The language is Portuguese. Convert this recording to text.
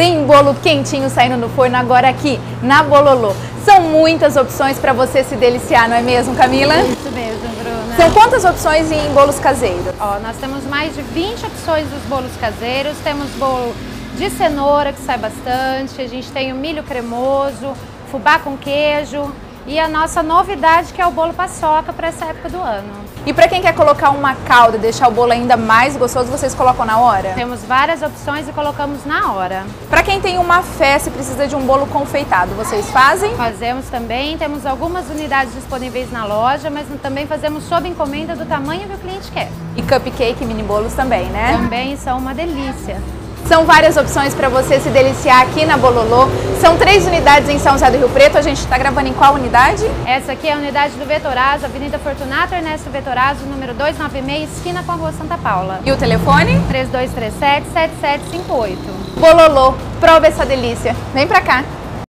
Tem bolo quentinho saindo no forno agora aqui na Bololô. São muitas opções para você se deliciar, não é mesmo, Camila? Isso mesmo, Bruna. São quantas opções em bolos caseiros? Ó, nós temos mais de 20 opções dos bolos caseiros. Temos bolo de cenoura, que sai bastante. A gente tem o milho cremoso, fubá com queijo, e a nossa novidade que é o bolo paçoca para essa época do ano. E para quem quer colocar uma calda e deixar o bolo ainda mais gostoso, vocês colocam na hora? Temos várias opções e colocamos na hora. Para quem tem uma festa e precisa de um bolo confeitado, vocês fazem? Fazemos também, temos algumas unidades disponíveis na loja, mas também fazemos sob encomenda do tamanho que o cliente quer. E cupcake e mini bolos também, né? Também são uma delícia. São várias opções para você se deliciar aqui na Bololô. São três unidades em São José do Rio Preto. A gente está gravando em qual unidade? Essa aqui é a unidade do Vetorazo, Avenida Fortunato Ernesto Vetorazo, número 296, esquina com a Rua Santa Paula. E o telefone? 3237-7758. Bololô, prova essa delícia. Vem pra cá.